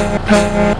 Turn left.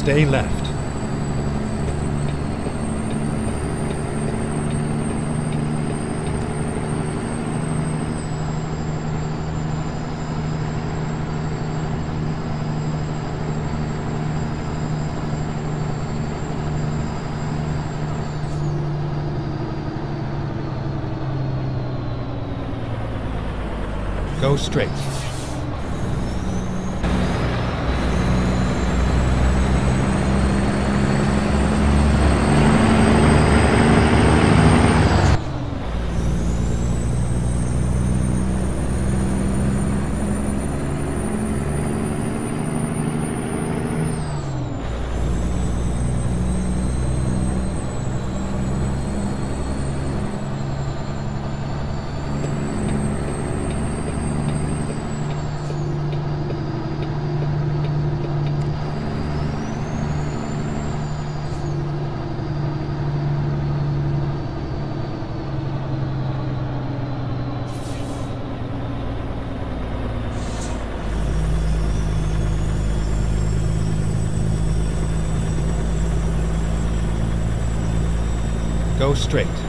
Stay left. Go straight. Go straight.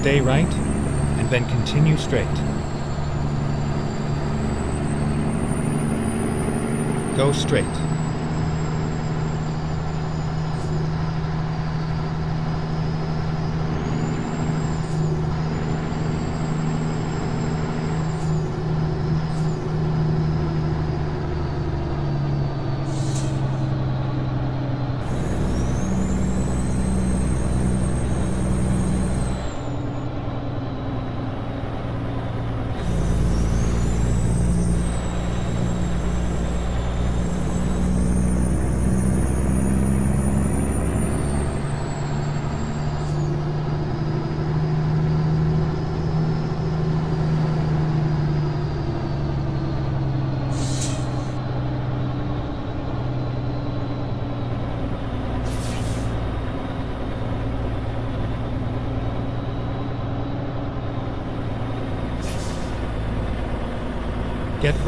Stay right, and then continue straight. Go straight. Get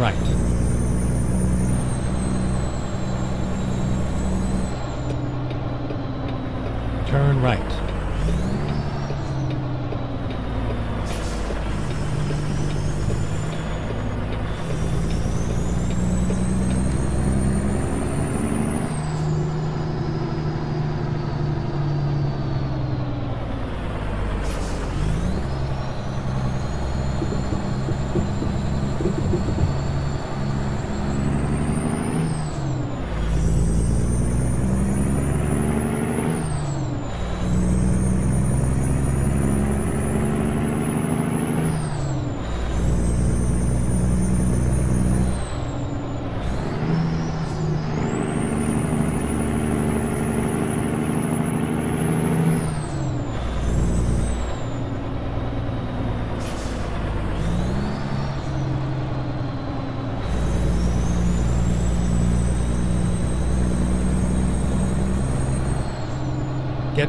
right. Turn right. Get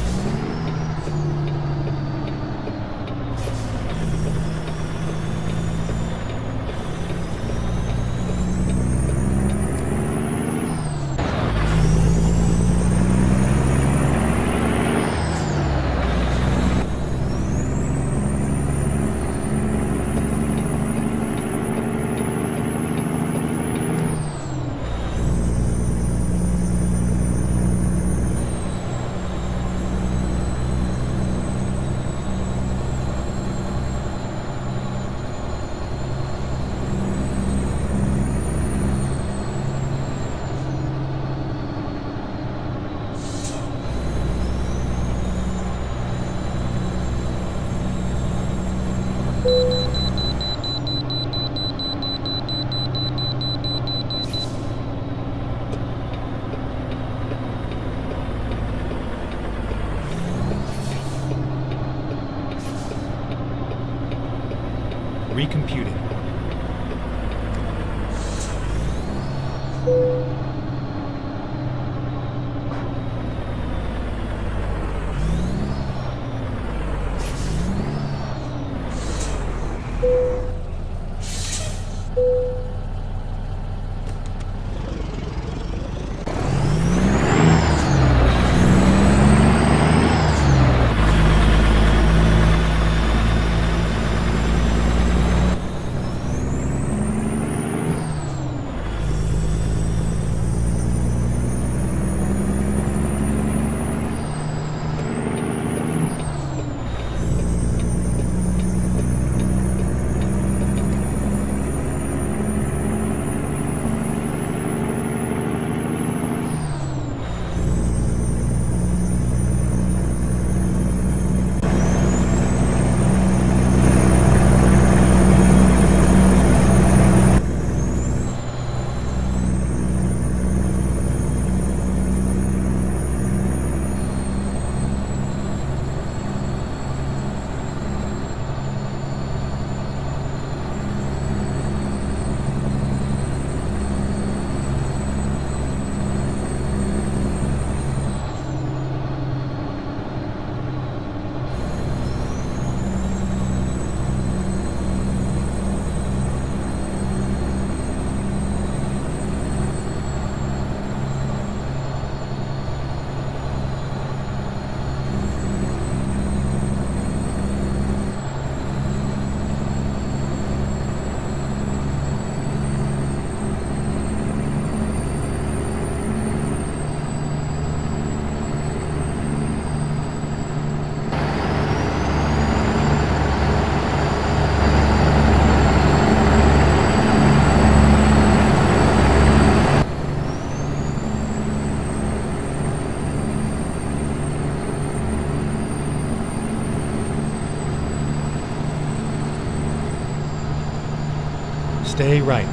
Right.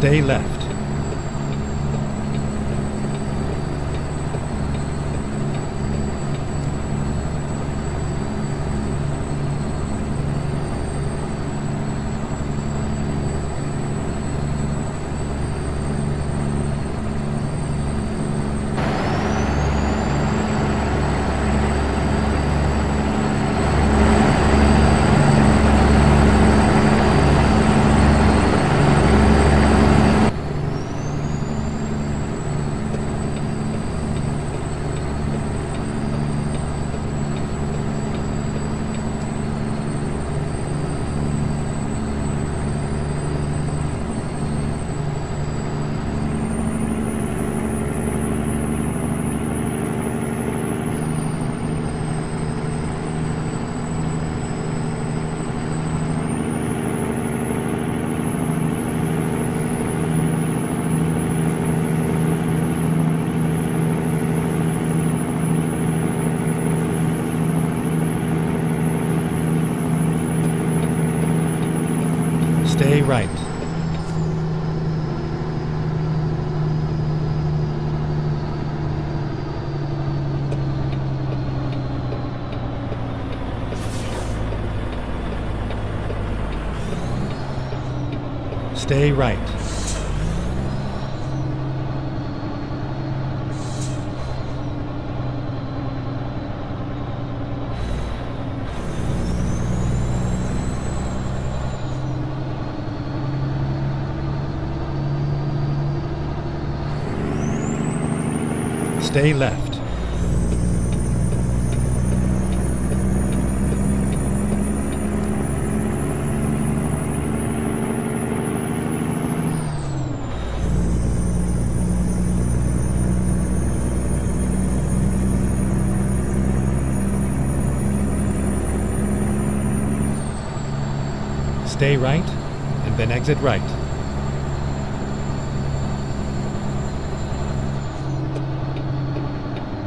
Stay left. Stay right. Stay right. Stay left. Stay right, and then exit right.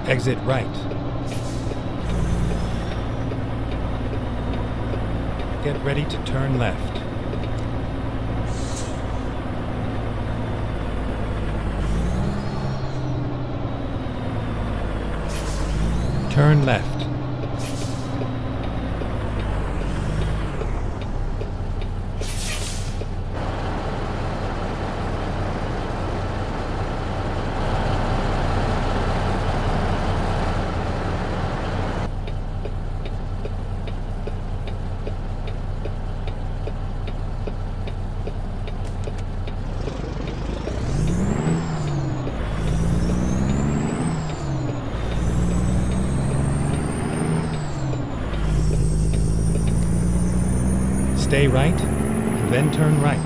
Exit right. Get ready to turn left. Turn left. Stay right, and then turn right.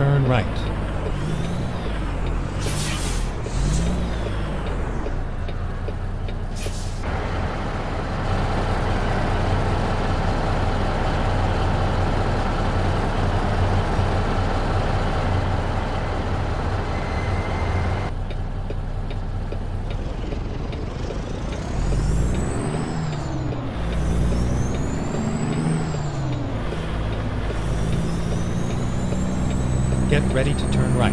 Turn right. Get ready to turn right.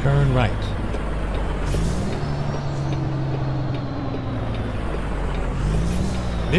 Turn right.